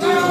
Lord.